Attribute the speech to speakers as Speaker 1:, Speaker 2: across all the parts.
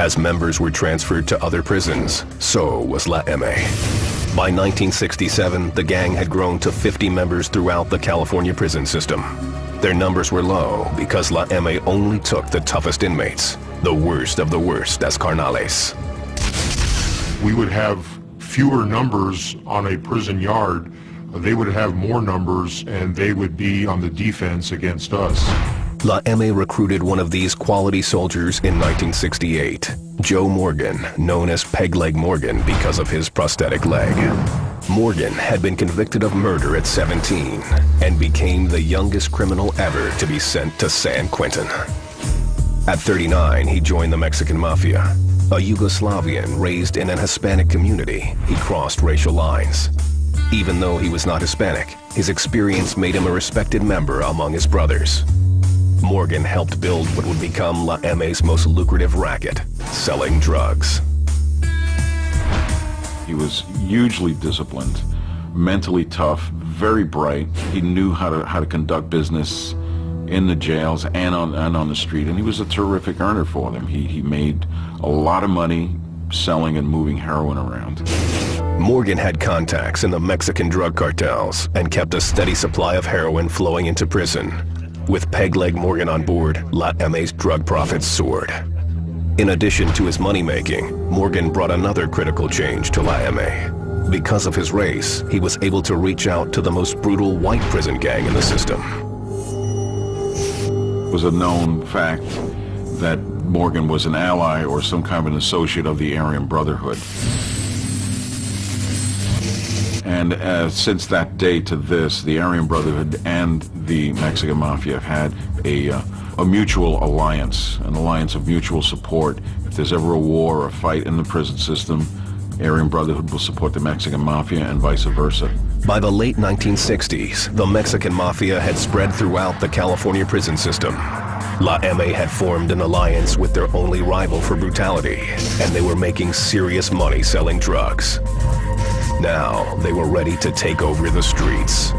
Speaker 1: As members were transferred to other prisons, so was La M. By 1967, the gang had grown to 50 members throughout the California prison system. Their numbers were low because La M only took the toughest inmates, the worst of the worst as carnales.
Speaker 2: We would have fewer numbers on a prison yard. They would have more numbers and they would be on the defense against us.
Speaker 1: La M recruited one of these quality soldiers in 1968, Joe Morgan, known as Peg Leg Morgan because of his prosthetic leg. Morgan had been convicted of murder at 17 and became the youngest criminal ever to be sent to San Quentin. At 39, he joined the Mexican Mafia. A Yugoslavian raised in an Hispanic community, he crossed racial lines. Even though he was not Hispanic, his experience made him a respected member among his brothers. Morgan helped build what would become La M's most lucrative racket, selling drugs.
Speaker 3: He was hugely disciplined, mentally tough, very bright. He knew how to, how to conduct business in the jails and on, and on the street, and he was a terrific earner for them. He, he made a lot of money selling and moving heroin around.
Speaker 1: Morgan had contacts in the Mexican drug cartels and kept a steady supply of heroin flowing into prison. With Peg Leg Morgan on board, La M's drug profits soared. In addition to his money-making, Morgan brought another critical change to La M. Because of his race, he was able to reach out to the most brutal white prison gang in the system.
Speaker 3: It was a known fact that Morgan was an ally or some kind of an associate of the Aryan Brotherhood. And uh, since that day to this, the Aryan Brotherhood and the Mexican Mafia have had a, uh, a mutual alliance, an alliance of mutual support. If there's ever a war or a fight in the prison system, Aryan Brotherhood will support the Mexican Mafia and vice versa.
Speaker 1: By the late 1960s, the Mexican Mafia had spread throughout the California prison system. La MA had formed an alliance with their only rival for brutality, and they were making serious money selling drugs. Now, they were ready to take over the streets.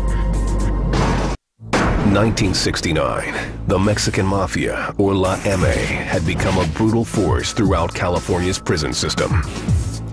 Speaker 1: 1969, the Mexican Mafia, or La M.A., had become a brutal force throughout California's prison system.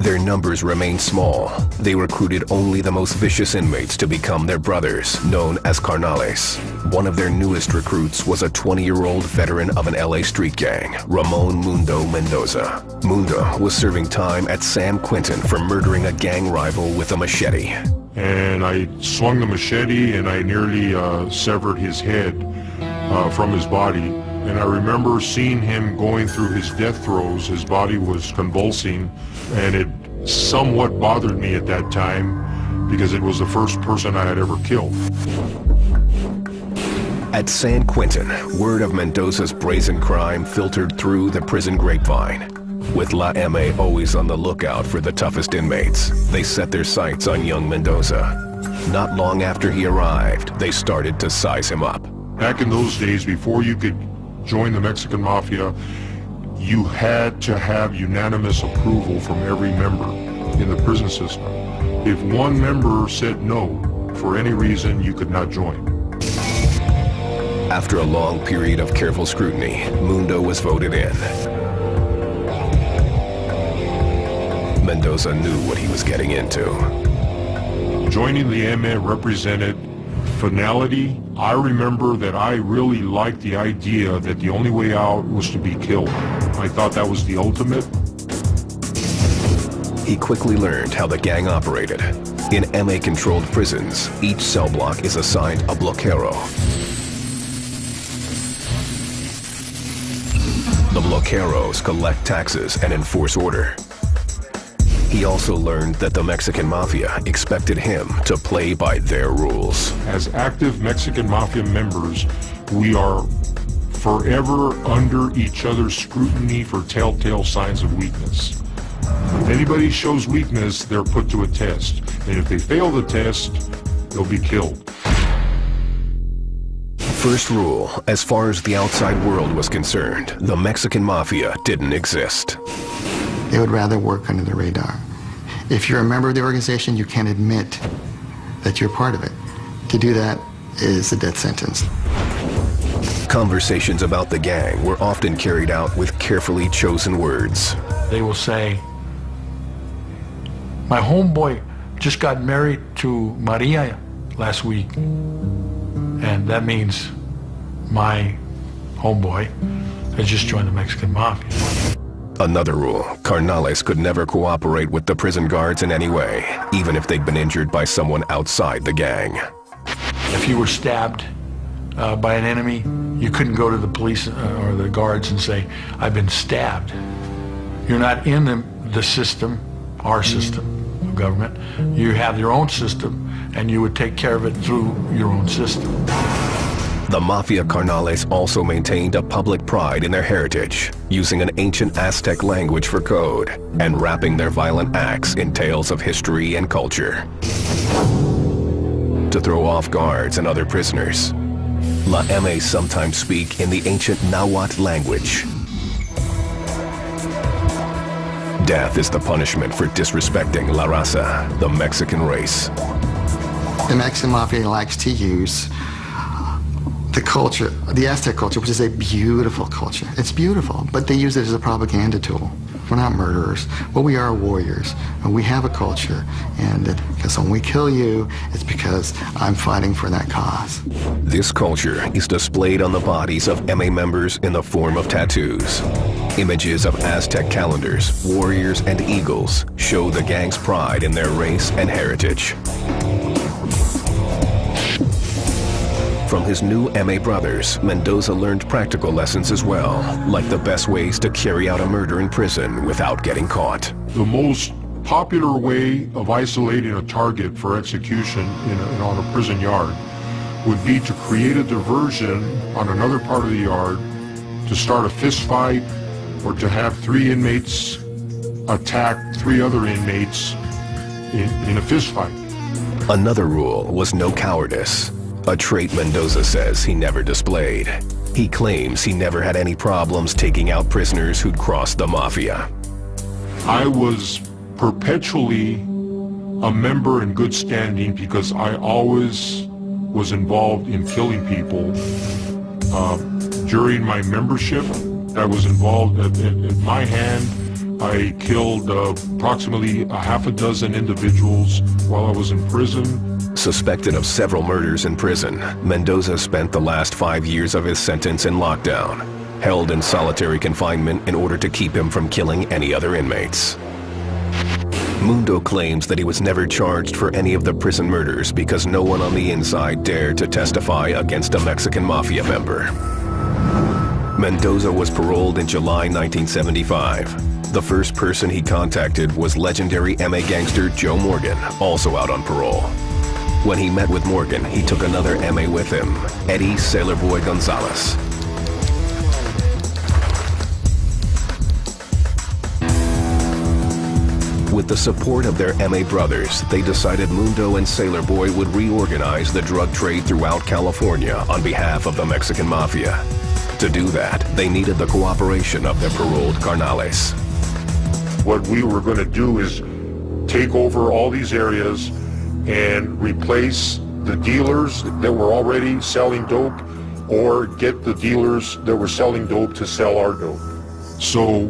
Speaker 1: Their numbers remained small. They recruited only the most vicious inmates to become their brothers, known as carnales. One of their newest recruits was a 20-year-old veteran of an LA street gang, Ramon Mundo Mendoza. Mundo was serving time at San Quentin for murdering a gang rival with a machete.
Speaker 2: And I swung the machete and I nearly uh, severed his head uh, from his body. And I remember seeing him going through his death throes. His body was convulsing, and it somewhat bothered me at that time because it was the first person I had ever killed.
Speaker 1: At San Quentin, word of Mendoza's brazen crime filtered through the prison grapevine. With La M always on the lookout for the toughest inmates, they set their sights on young Mendoza. Not long after he arrived, they started to size him up.
Speaker 2: Back in those days, before you could join the Mexican Mafia, you had to have unanimous approval from every member in the prison system. If one member said no, for any reason, you could not join.
Speaker 1: After a long period of careful scrutiny, Mundo was voted in. Mendoza knew what he was getting into.
Speaker 2: Joining the MN represented finality. I remember that I really liked the idea that the only way out was to be killed. I thought that was the ultimate.
Speaker 1: He quickly learned how the gang operated. In MA-controlled prisons, each cell block is assigned a bloquero. The bloqueros collect taxes and enforce order. He also learned that the Mexican Mafia expected him to play by their rules.
Speaker 2: As active Mexican Mafia members, we are forever under each other's scrutiny for telltale signs of weakness. If anybody shows weakness, they're put to a test. And if they fail the test, they'll be killed.
Speaker 1: First rule, as far as the outside world was concerned, the Mexican Mafia didn't exist.
Speaker 4: They would rather work under the radar. If you're a member of the organization, you can't admit that you're part of it. To do that is a death sentence.
Speaker 1: Conversations about the gang were often carried out with carefully chosen words.
Speaker 5: They will say, my homeboy just got married to Maria last week. And that means my homeboy has just joined the Mexican Mafia.
Speaker 1: Another rule, carnales could never cooperate with the prison guards in any way, even if they'd been injured by someone outside the gang.
Speaker 5: If you were stabbed uh, by an enemy, you couldn't go to the police uh, or the guards and say, I've been stabbed. You're not in the, the system, our system of government. You have your own system, and you would take care of it through your own system.
Speaker 1: The Mafia Carnales also maintained a public pride in their heritage, using an ancient Aztec language for code, and wrapping their violent acts in tales of history and culture. To throw off guards and other prisoners, La M sometimes speak in the ancient Nahuatl language. Death is the punishment for disrespecting La Raza, the Mexican race.
Speaker 4: The Mexican Mafia likes to use the culture, the Aztec culture, which is a beautiful culture. It's beautiful, but they use it as a propaganda tool. We're not murderers, but we are warriors. And we have a culture, and because when we kill you, it's because I'm fighting for that cause.
Speaker 1: This culture is displayed on the bodies of MA members in the form of tattoos. Images of Aztec calendars, warriors, and eagles show the gang's pride in their race and heritage. From his new MA brothers, Mendoza learned practical lessons as well, like the best ways to carry out a murder in prison without getting caught.
Speaker 2: The most popular way of isolating a target for execution in a, on a prison yard would be to create a diversion on another part of the yard, to start a fist fight, or to have three inmates attack three other inmates in, in a fist fight.
Speaker 1: Another rule was no cowardice. A trait Mendoza says he never displayed. He claims he never had any problems taking out prisoners who'd crossed the mafia.
Speaker 2: I was perpetually a member in good standing because I always was involved in killing people. Uh, during my membership, I was involved at, at, at my hand. I killed uh, approximately a half a dozen individuals while I was in prison.
Speaker 1: Suspected of several murders in prison, Mendoza spent the last five years of his sentence in lockdown, held in solitary confinement in order to keep him from killing any other inmates. Mundo claims that he was never charged for any of the prison murders because no one on the inside dared to testify against a Mexican mafia member. Mendoza was paroled in July 1975. The first person he contacted was legendary MA gangster Joe Morgan, also out on parole. When he met with Morgan, he took another MA with him, Eddie Sailor Boy Gonzalez. With the support of their MA brothers, they decided Mundo and Sailor Boy would reorganize the drug trade throughout California on behalf of the Mexican Mafia. To do that, they needed the cooperation of their paroled carnales.
Speaker 2: What we were going to do is take over all these areas and replace the dealers that were already selling dope or get the dealers that were selling dope to sell our dope. So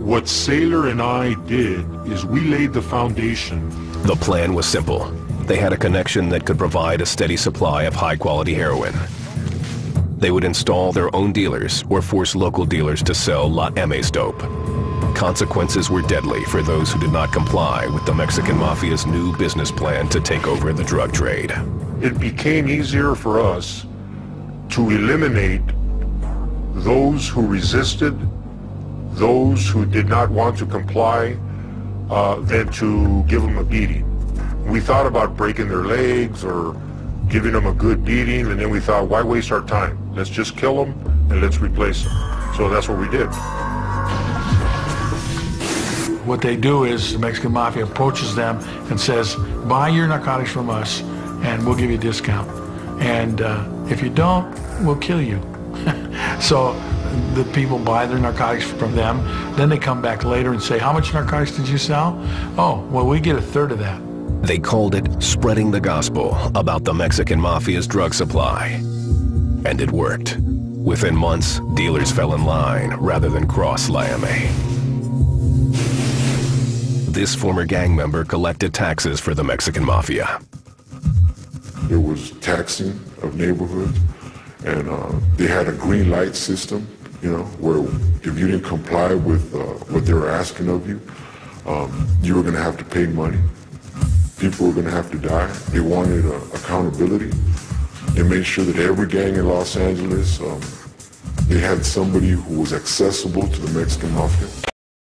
Speaker 2: what Sailor and I did is we laid the foundation.
Speaker 1: The plan was simple. They had a connection that could provide a steady supply of high-quality heroin. They would install their own dealers or force local dealers to sell La M's dope. Consequences were deadly for those who did not comply with the Mexican Mafia's new business plan to take over the drug trade.
Speaker 2: It became easier for us to eliminate those who resisted, those who did not want to comply, uh, than to give them a beating. We thought about breaking their legs or giving them a good beating, and then we thought, why waste our time? Let's just kill them and let's replace them. So that's what we did.
Speaker 5: What they do is the Mexican Mafia approaches them and says, buy your narcotics from us and we'll give you a discount. And uh, if you don't, we'll kill you. so the people buy their narcotics from them. Then they come back later and say, how much narcotics did you sell? Oh, well, we get a third of that.
Speaker 1: They called it spreading the gospel about the Mexican Mafia's drug supply. And it worked. Within months, dealers fell in line rather than cross La M. This former gang member collected taxes for the Mexican Mafia.
Speaker 6: There was taxing of neighborhoods, and uh, they had a green light system, you know, where if you didn't comply with uh, what they were asking of you, um, you were going to have to pay money. People were going to have to die. They wanted uh, accountability. They made sure that every gang in Los Angeles, um, they had somebody who was accessible to the Mexican Mafia.